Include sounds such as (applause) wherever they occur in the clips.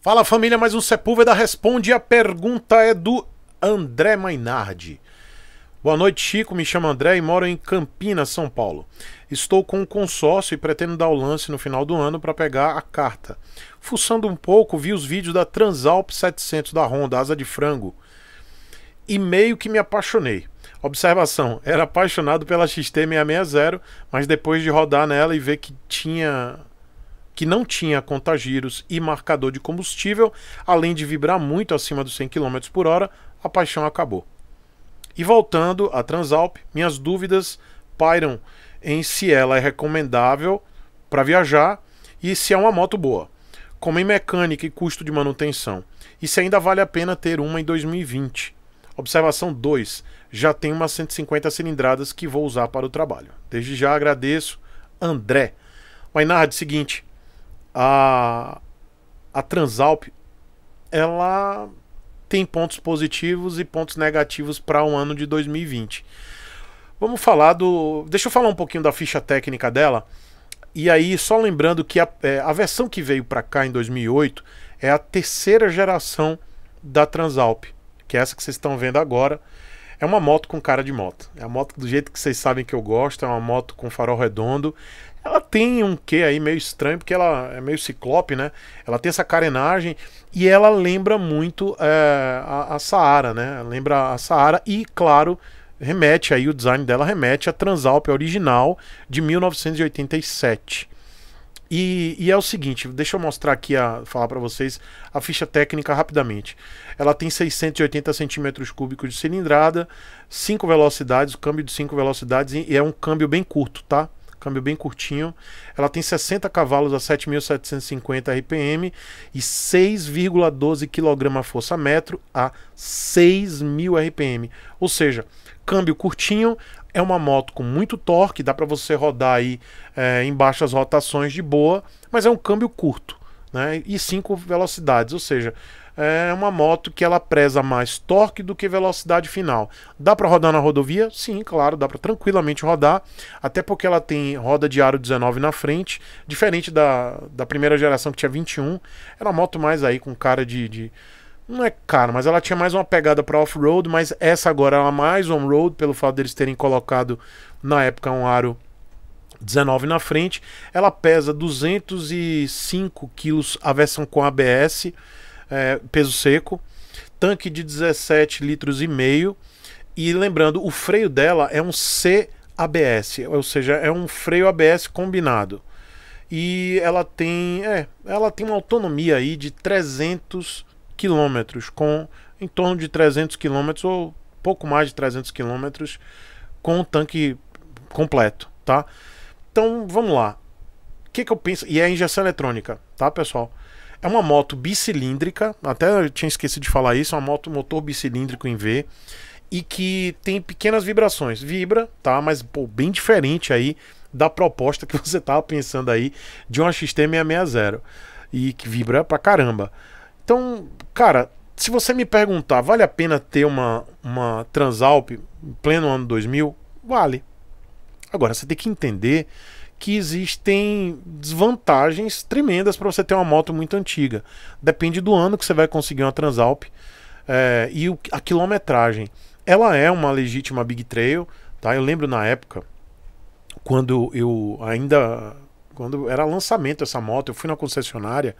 Fala família, mais um Sepúlveda responde. A pergunta é do André Mainardi. Boa noite, Chico. Me chamo André e moro em Campinas, São Paulo. Estou com um consórcio e pretendo dar o lance no final do ano para pegar a carta. Fuçando um pouco, vi os vídeos da Transalp 700 da Honda, asa de frango, e meio que me apaixonei. Observação: era apaixonado pela XT660, mas depois de rodar nela e ver que tinha que não tinha contagiros e marcador de combustível, além de vibrar muito acima dos 100 km por hora, a paixão acabou. E voltando à Transalp, minhas dúvidas pairam em se ela é recomendável para viajar e se é uma moto boa, como em mecânica e custo de manutenção, e se ainda vale a pena ter uma em 2020. Observação 2. Já tenho umas 150 cilindradas que vou usar para o trabalho. Desde já agradeço, André. Maynard, seguinte, a, a Transalp ela tem pontos positivos e pontos negativos para o um ano de 2020. Vamos falar do. Deixa eu falar um pouquinho da ficha técnica dela. E aí, só lembrando que a, é, a versão que veio para cá em 2008 é a terceira geração da Transalp, que é essa que vocês estão vendo agora. É uma moto com cara de moto. É a moto do jeito que vocês sabem que eu gosto, é uma moto com farol redondo. Ela tem um quê aí meio estranho, porque ela é meio ciclope, né? Ela tem essa carenagem e ela lembra muito é, a, a Saara, né? Lembra a Saara e, claro, remete aí, o design dela remete a Transalp original de 1987. E, e, é o seguinte, deixa eu mostrar aqui, a, falar para vocês a ficha técnica rapidamente. Ela tem 680 centímetros cúbicos de cilindrada, 5 velocidades, câmbio de 5 velocidades e é um câmbio bem curto, tá? Câmbio bem curtinho. Ela tem 60 cavalos a 7.750 RPM e 6,12 kg força metro a 6.000 RPM. Ou seja, câmbio curtinho, é uma moto com muito torque, dá para você rodar aí é, em baixas rotações de boa, mas é um câmbio curto, né? E cinco velocidades, ou seja, é uma moto que ela preza mais torque do que velocidade final. Dá para rodar na rodovia? Sim, claro, dá para tranquilamente rodar, até porque ela tem roda de aro 19 na frente, diferente da, da primeira geração que tinha 21. Era uma moto mais aí com cara de, de não é cara, mas ela tinha mais uma pegada para off-road, mas essa agora é mais on-road pelo fato deles terem colocado na época um aro 19 na frente. Ela pesa 205 quilos a versão com ABS é, peso seco, tanque de 17 litros e meio. E lembrando, o freio dela é um CABS, ou seja, é um freio ABS combinado. E ela tem, é, ela tem uma autonomia aí de 300 quilômetros, com em torno de 300 quilômetros ou pouco mais de 300 quilômetros com o tanque completo, tá? Então vamos lá. O que, que eu penso? E é injeção eletrônica, tá, pessoal? É uma moto bicilíndrica, até eu tinha esquecido de falar isso, é uma moto motor bicilíndrico em V e que tem pequenas vibrações. Vibra, tá? Mas pô, bem diferente aí da proposta que (laughs) você tava pensando aí de uma XT660 e que vibra pra caramba. Então, cara, se você me perguntar, vale a pena ter uma, uma Transalp em pleno ano 2000? Vale. Agora, você tem que entender que existem desvantagens tremendas para você ter uma moto muito antiga. Depende do ano que você vai conseguir uma Transalp é, e o, a quilometragem. Ela é uma legítima Big Trail, tá? Eu lembro na época quando eu ainda quando era lançamento essa moto, eu fui na concessionária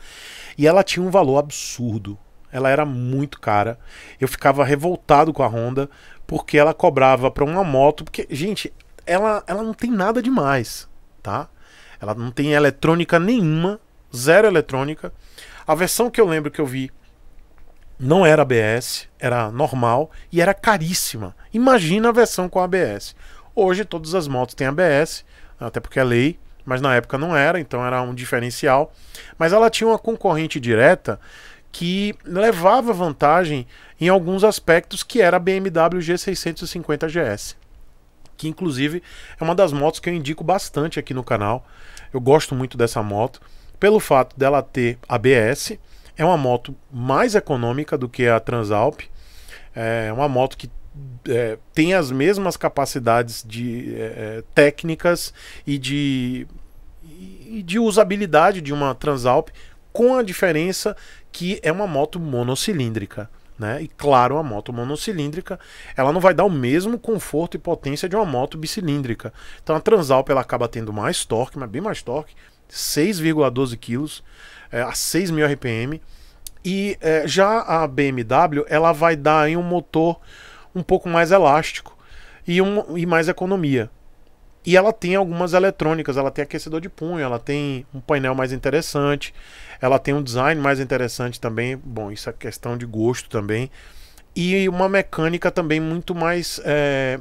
e ela tinha um valor absurdo. Ela era muito cara. Eu ficava revoltado com a Honda porque ela cobrava para uma moto, porque gente, ela ela não tem nada demais tá? Ela não tem eletrônica nenhuma, zero eletrônica. A versão que eu lembro que eu vi não era ABS, era normal e era caríssima. Imagina a versão com ABS. Hoje todas as motos têm ABS, até porque é lei, mas na época não era, então era um diferencial. Mas ela tinha uma concorrente direta que levava vantagem em alguns aspectos que era a BMW G650 GS que inclusive é uma das motos que eu indico bastante aqui no canal. Eu gosto muito dessa moto, pelo fato dela ter ABS, é uma moto mais econômica do que a Transalp, é uma moto que é, tem as mesmas capacidades de é, é técnicas e de, e de usabilidade de uma Transalp, com a diferença que é uma moto monocilíndrica. Né? E claro, uma moto monocilíndrica, ela não vai dar o mesmo conforto e potência de uma moto bicilíndrica. Então a Transalp ela acaba tendo mais torque, mas bem mais torque, 6,12 kg é, a 6.000 RPM. E é, já a BMW ela vai dar em um motor um pouco mais elástico e, um, e mais economia. E ela tem algumas eletrônicas, ela tem aquecedor de punho, ela tem um painel mais interessante, ela tem um design mais interessante também. Bom, isso é questão de gosto também. E uma mecânica também muito mais, é,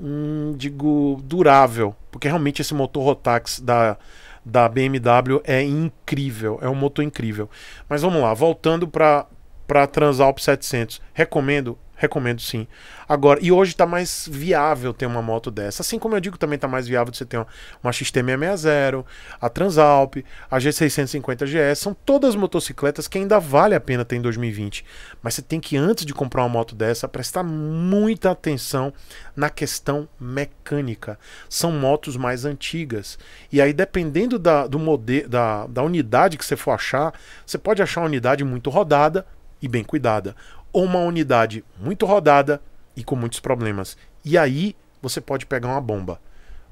hum, digo, durável. Porque realmente esse motor Rotax da, da BMW é incrível, é um motor incrível. Mas vamos lá, voltando para a Transalp 700. Recomendo Recomendo sim. Agora, e hoje está mais viável ter uma moto dessa. Assim como eu digo, também está mais viável você ter uma, uma XT660, a Transalp, a G650GS. São todas motocicletas que ainda vale a pena ter em 2020. Mas você tem que, antes de comprar uma moto dessa, prestar muita atenção na questão mecânica. São motos mais antigas. E aí, dependendo da, do modelo, da, da unidade que você for achar, você pode achar uma unidade muito rodada e bem cuidada ou uma unidade muito rodada e com muitos problemas. E aí você pode pegar uma bomba.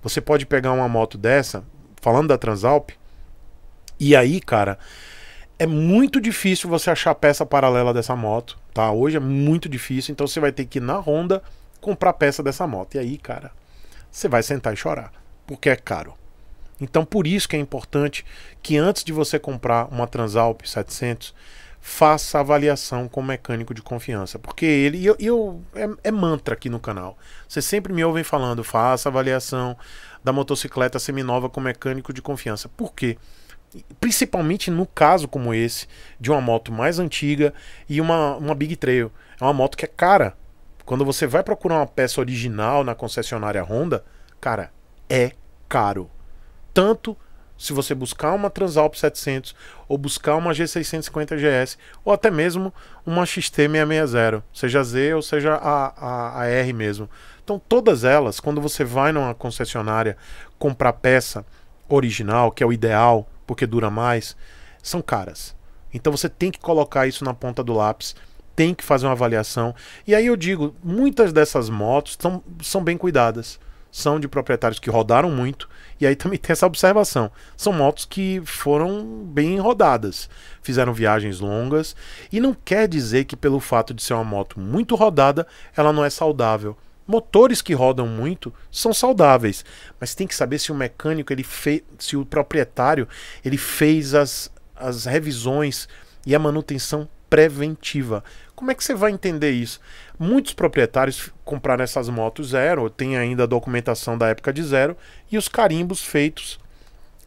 Você pode pegar uma moto dessa, falando da Transalp, e aí, cara, é muito difícil você achar peça paralela dessa moto, tá? Hoje é muito difícil, então você vai ter que ir na Honda comprar peça dessa moto. E aí, cara, você vai sentar e chorar, porque é caro. Então, por isso que é importante que antes de você comprar uma Transalp 700, faça avaliação com mecânico de confiança. Porque ele, e eu, eu é, é, mantra aqui no canal. Vocês sempre me ouvem falando, faça avaliação da motocicleta seminova com mecânico de confiança. Por quê? Principalmente no caso como esse, de uma moto mais antiga e uma, uma Big Trail. É uma moto que é cara. Quando você vai procurar uma peça original na concessionária Honda, cara, é caro. Tanto se você buscar uma Transalp 700 ou buscar uma G650 GS ou até mesmo uma XT660, seja Z ou seja a, a, a R mesmo. Então todas elas, quando você vai numa concessionária comprar peça original, que é o ideal, porque dura mais, são caras. Então você tem que colocar isso na ponta do lápis, tem que fazer uma avaliação. E aí eu digo, muitas dessas motos tão, são bem cuidadas são de proprietários que rodaram muito. E aí também (laughs) tem essa observação. São motos que foram bem rodadas, fizeram viagens longas. E não quer dizer que pelo fato de ser uma moto muito rodada, ela não é saudável. Motores que rodam muito são saudáveis, mas tem que saber se o mecânico, ele fez, se o proprietário, ele fez as, as revisões e a manutenção preventiva. Como é que você vai entender isso? Muitos proprietários compraram essas motos zero, tem ainda a documentação da época de zero e os carimbos feitos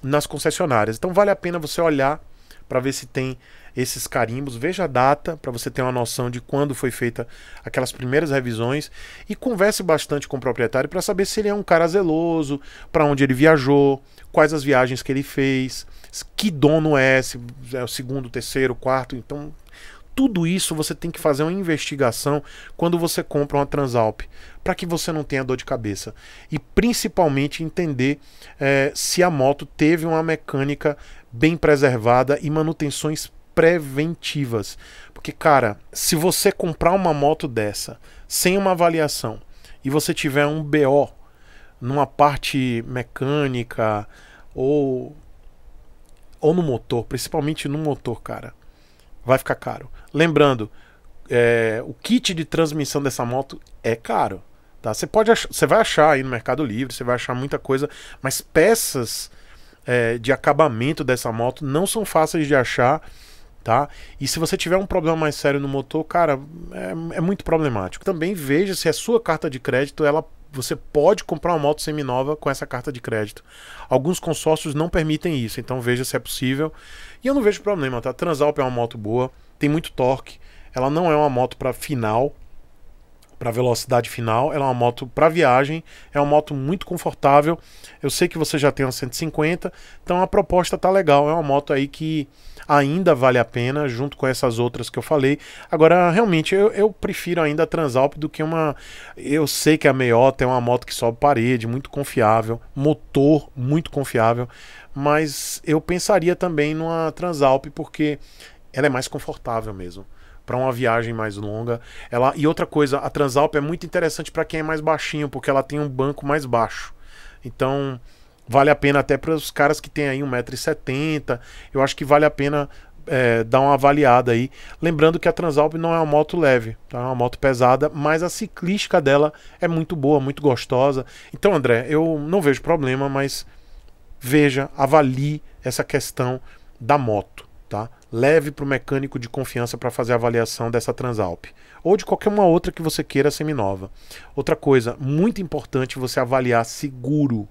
nas concessionárias. Então vale a pena você olhar para ver se tem esses carimbos, veja a data para você ter uma noção de quando foi feita aquelas primeiras revisões e converse bastante com o proprietário para saber se ele é um cara zeloso, para onde ele viajou, quais as viagens que ele fez, que dono é, se é o segundo, terceiro, quarto, então tudo isso você tem que fazer uma investigação quando você compra uma Transalp, para que você não tenha dor de cabeça. E principalmente entender é, se a moto teve uma mecânica bem preservada e manutenções preventivas. Porque, cara, se você comprar uma moto dessa sem uma avaliação e você tiver um BO numa parte mecânica ou ou no motor, principalmente no motor, cara, vai ficar caro. Lembrando, é, o kit de transmissão dessa moto é caro. Tá? Você pode você vai achar aí no Mercado Livre, você vai achar muita coisa, mas peças é, de acabamento dessa moto não são fáceis de achar. Tá? E se você tiver um problema mais sério no motor, cara, é, é muito problemático. Também veja se a sua carta de crédito ela você pode comprar uma moto seminova com essa carta de crédito. Alguns consórcios não permitem isso, então veja se é possível. E eu não vejo problema, tá? Transalp é uma moto boa, tem muito torque. Ela não é uma moto para final. Para velocidade final. Ela é uma moto para viagem, é uma moto muito confortável. Eu sei que você já tem uma 150, então a proposta tá legal. É uma moto aí que ainda vale a pena, junto com essas outras que eu falei. Agora, realmente, eu, eu prefiro ainda a Transalp do que uma. Eu sei que a Meiota é uma moto que sobe parede, muito confiável, motor muito confiável, mas eu pensaria também numa Transalp porque ela é mais confortável mesmo para uma viagem mais longa. Ela e outra coisa, a Transalp é muito interessante para quem é mais baixinho, porque ela tem um banco mais baixo. Então, vale a pena até para os caras que têm aí 1,70m. Eu acho que vale a pena é, dar uma avaliada aí. Lembrando que a Transalp não é uma moto leve, tá? é uma moto pesada, mas a ciclística dela é muito boa, muito gostosa. Então, André, eu não vejo problema, mas veja, avalie essa questão da moto tá? Leve para o mecânico de confiança para fazer a avaliação dessa Transalp. Ou de qualquer uma outra que você queira seminova. Outra coisa, muito importante você avaliar seguro.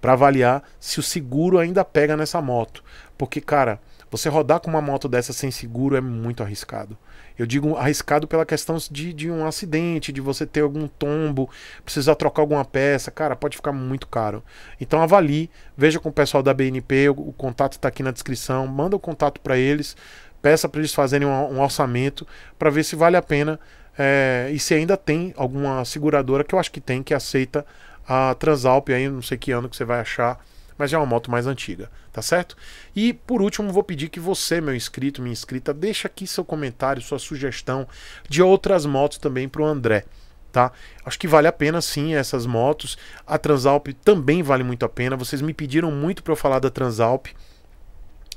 Para avaliar se o seguro ainda pega nessa moto, porque cara, você rodar com uma moto dessa sem seguro é muito arriscado. Eu digo arriscado pela questão de, de um acidente, de você ter algum tombo, precisar trocar alguma peça, cara, pode ficar muito caro. Então avalie, veja com o pessoal da BNP, o, o contato está aqui na descrição, manda o contato para eles, peça para eles fazerem um, um orçamento para ver se vale a pena é, e se ainda tem alguma seguradora que eu acho que tem que aceita a Transalp aí, não sei que ano que você vai achar mas já é uma moto mais antiga, tá certo? E por último, vou pedir que você, meu inscrito, minha inscrita, deixe aqui seu comentário, sua sugestão de outras motos também para o André. Tá? Acho que vale a pena sim essas motos. A Transalp também vale muito a pena. Vocês me pediram muito para eu falar da Transalp.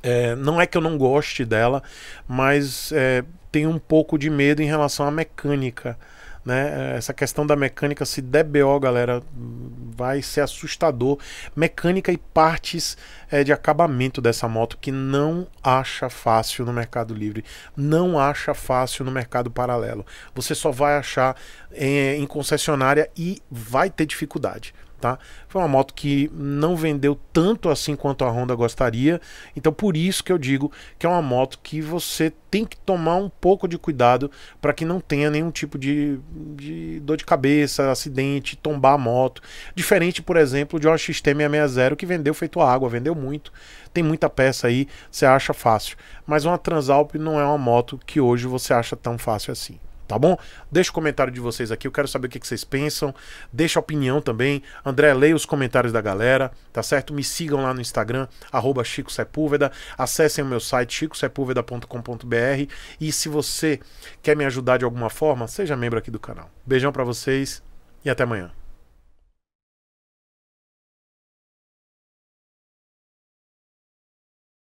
É, não é que eu não goste dela, mas é, tenho um pouco de medo em relação à mecânica. Né? Essa questão da mecânica, se der BO, galera, vai ser assustador. Mecânica e partes é, de acabamento dessa moto que não acha fácil no Mercado Livre, não acha fácil no mercado paralelo. Você só vai achar em, em concessionária e vai ter dificuldade tá? Foi uma moto que não vendeu tanto assim quanto a Honda gostaria, então por isso que eu digo que é uma moto que você tem que tomar um pouco de cuidado para que não tenha nenhum tipo de, de, dor de cabeça, acidente, tombar a moto. Diferente, por exemplo, de uma XT660 que vendeu feito água, vendeu muito. Tem muita peça aí, você acha fácil. Mas uma Transalp não é uma moto que hoje você acha tão fácil assim tá bom? Deixa o comentário de vocês aqui, eu quero saber o que, vocês pensam. Deixa a opinião também. André, leia os comentários da galera, tá certo? Me sigam lá no Instagram, arroba Chico Sepúlveda. Acessem o meu site, chicosepúlveda.com.br. E se você quer me ajudar de alguma forma, seja membro aqui do canal. Beijão para vocês e até amanhã.